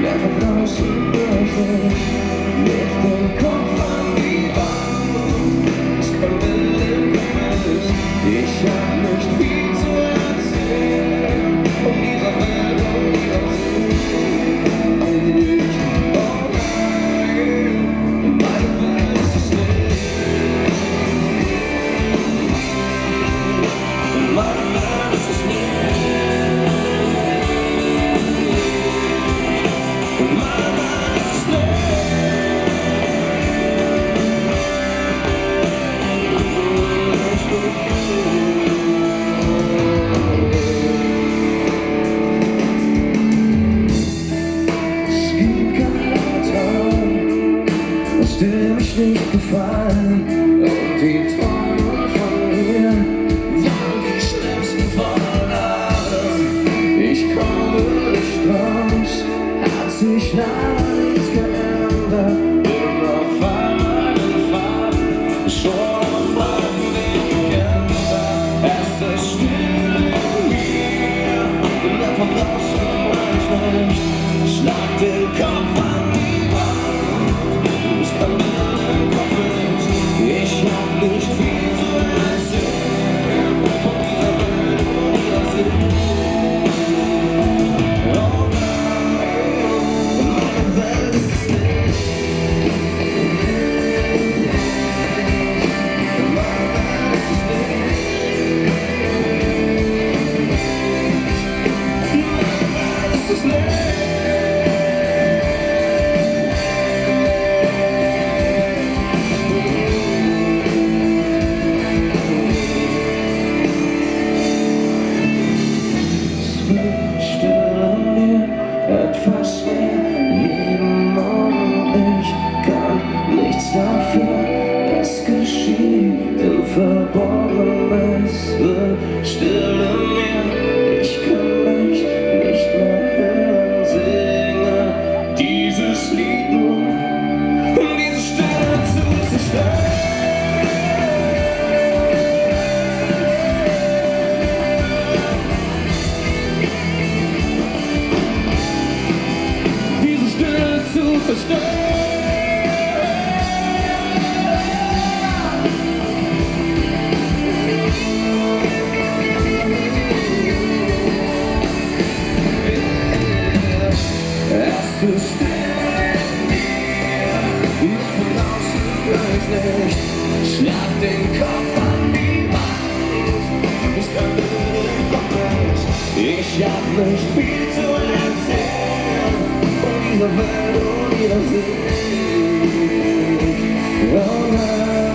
Never cross she does take a fire Verborgenes wird in mir, ich kann mich nicht mehr hören, singe dieses Lied nur, um diese Stille zu zerstören. Diese Stille zu zerstören. Schlag den Kopf an die Wand, ich kann nicht, ich hab nicht viel zu erzählen von dieser Welt und ihrer Sicht. Oh nein.